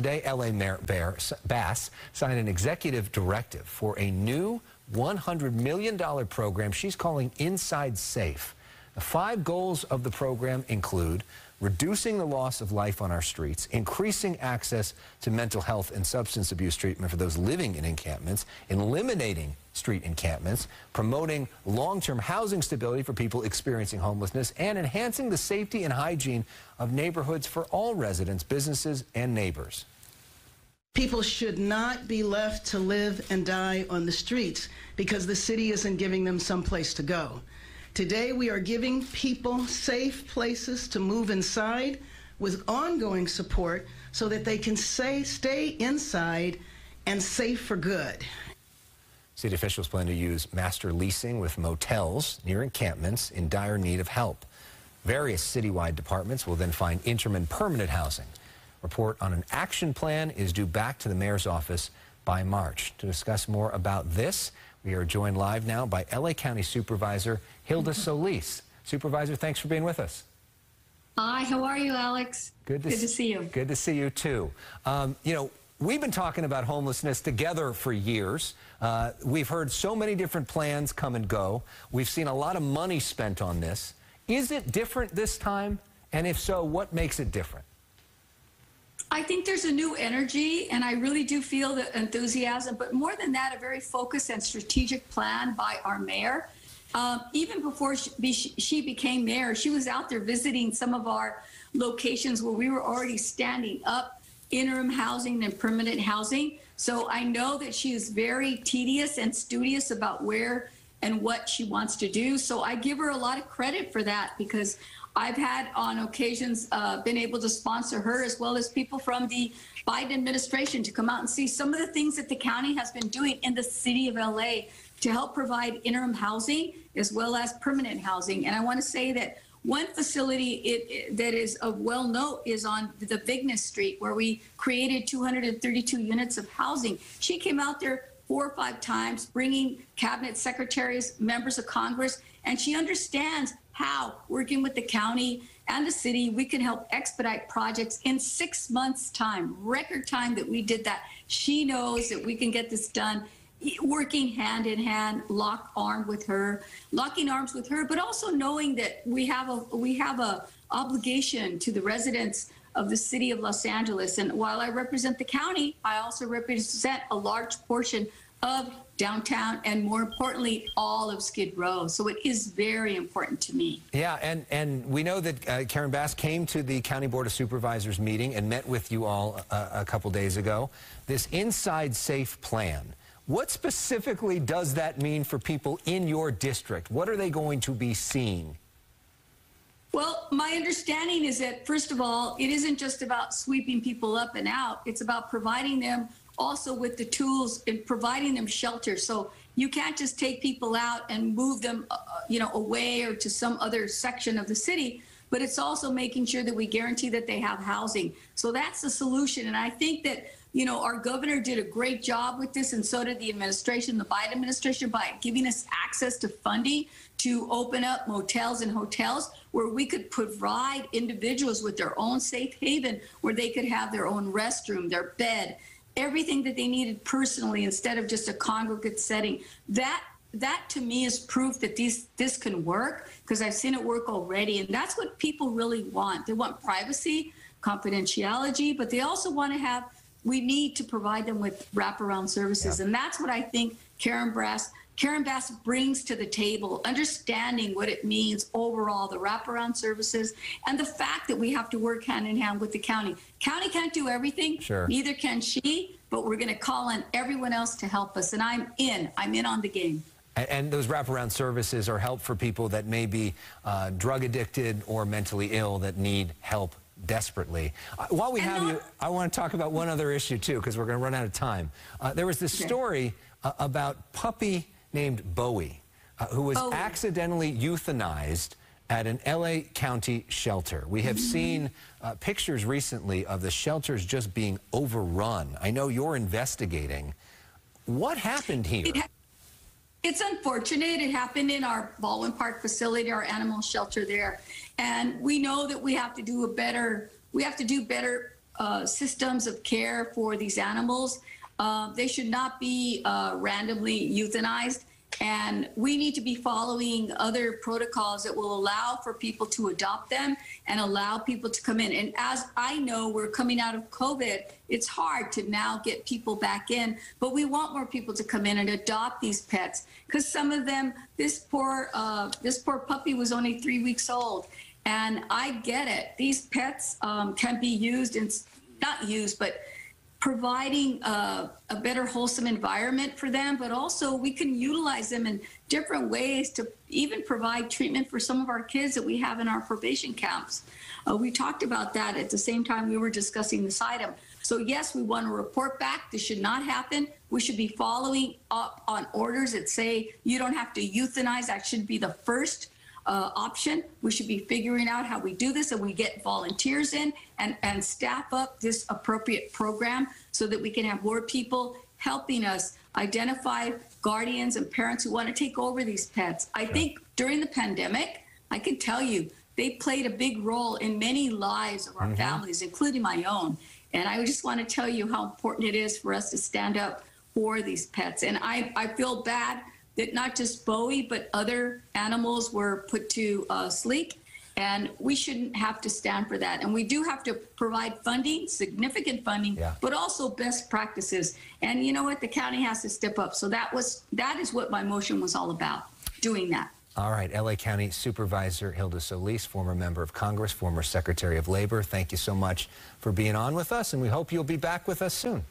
Today, LA Mayor Bass signed an executive directive for a new $100 million program she's calling Inside Safe. The five goals of the program include reducing the loss of life on our streets, increasing access to mental health and substance abuse treatment for those living in encampments, eliminating street encampments, promoting long-term housing stability for people experiencing homelessness, and enhancing the safety and hygiene of neighborhoods for all residents, businesses, and neighbors. People should not be left to live and die on the streets because the city isn't giving them some place to go. Today, we are giving people safe places to move inside with ongoing support so that they can say, stay inside and safe for good. City officials plan to use master leasing with motels near encampments in dire need of help. Various citywide departments will then find interim and permanent housing. Report on an action plan is due back to the mayor's office by March. To discuss more about this, we are joined live now by LA County Supervisor Hilda Solis. Supervisor, thanks for being with us. Hi, how are you, Alex? Good to, good to see you. Good to see you, too. Um, you know, we've been talking about homelessness together for years. Uh, we've heard so many different plans come and go. We've seen a lot of money spent on this. Is it different this time? And if so, what makes it different? I think there's a new energy, and I really do feel the enthusiasm. But more than that, a very focused and strategic plan by our mayor. Um, even before she, she became mayor, she was out there visiting some of our locations where we were already standing up interim housing and permanent housing. So I know that she is very tedious and studious about where and what she wants to do. So I give her a lot of credit for that because I've had on occasions uh, been able to sponsor her as well as people from the Biden administration to come out and see some of the things that the county has been doing in the city of LA to help provide interim housing as well as permanent housing. And I want to say that one facility it, that is of well note is on the Vignes Street, where we created 232 units of housing. She came out there four or five times, bringing cabinet secretaries, members of Congress, and she understands how, working with the county and the city, we can help expedite projects in six months' time, record time that we did that. She knows that we can get this done working hand in hand, lock arm with her, locking arms with her, but also knowing that we have a we have a obligation to the residents of the city of Los Angeles. And while I represent the county, I also represent a large portion of downtown and more importantly all of skid row. So it is very important to me. Yeah and and we know that uh, karen bass came to the county board of supervisors meeting and met with you all uh, a couple days ago. This inside safe plan what specifically does that mean for people in your district? What are they going to be seeing well, my understanding is that, first of all, it isn't just about sweeping people up and out. It's about providing them also with the tools and providing them shelter. So you can't just take people out and move them, uh, uh, you know, away or to some other section of the city. But it's also making sure that we guarantee that they have housing. So that's the solution. And I think that you know, our governor did a great job with this, and so did the administration, the Biden administration, by giving us access to funding to open up motels and hotels where we could provide individuals with their own safe haven, where they could have their own restroom, their bed, everything that they needed personally instead of just a congregate setting. That that to me is proof that these this can work because I've seen it work already, and that's what people really want. They want privacy, confidentiality, but they also want to have. We need to provide them with wraparound services, yeah. and that's what I think Karen Brass Karen Bass brings to the table, understanding what it means overall, the wraparound services, and the fact that we have to work hand in hand with the county. County can't do everything, sure. neither can she, but we're going to call on everyone else to help us. And I'm in, I'm in on the game. And, those wraparound services are help for people that may be uh, drug addicted or mentally ill that need help desperately. Uh, while we and have you, I want to talk about one other issue too, because we're going to run out of time. Uh, there was this okay. story uh, about puppy named Bowie, uh, who was Bowie. accidentally euthanized at an LA County shelter. We have mm -hmm. seen uh, pictures recently of the shelters just being overrun. I know you're investigating. What happened here? It's unfortunate. It happened in our Baldwin Park facility, our animal shelter there. And we know that we have to do a better, we have to do better uh, systems of care for these animals. Uh, they should not be uh, randomly euthanized. And we need to be following other protocols that will allow for people to adopt them and allow people to come in. And as I know, we're coming out of COVID, it's hard to now get people back in, but we want more people to come in and adopt these pets because some of them, this poor, uh, this poor puppy was only three weeks old. And I get it. These pets um, can be used and not used, but providing a, a, better wholesome environment for them, but also we can utilize them in different ways to even provide treatment for some of our kids that we have in our probation camps. Uh, we talked about that at the same time we were discussing this item. So yes, we want to report back. This should not happen. We should be following up on orders that say you don't have to euthanize. That should be the first uh, option. We should be figuring out how we do this and we get volunteers in and, and staff up this appropriate program so that we can have more people helping us identify guardians and parents who want to take over these pets. I think during the pandemic, I can tell you, they played a big role in many lives of our mm-hmm. families, including my own. And I just want to tell you how important it is for us to stand up for these pets. And I, I feel bad that not just Bowie, but other animals were put to uh, sleep. And we shouldn't have to stand for that. And we do have to provide funding, significant funding, yeah. but also best practices. And you know what? The county has to step up. So that was that is what my motion was all about, doing that. All right, LA County Supervisor Hilda Solis, former member of Congress, former Secretary of Labor, thank you so much for being on with us, and we hope you'll be back with us soon.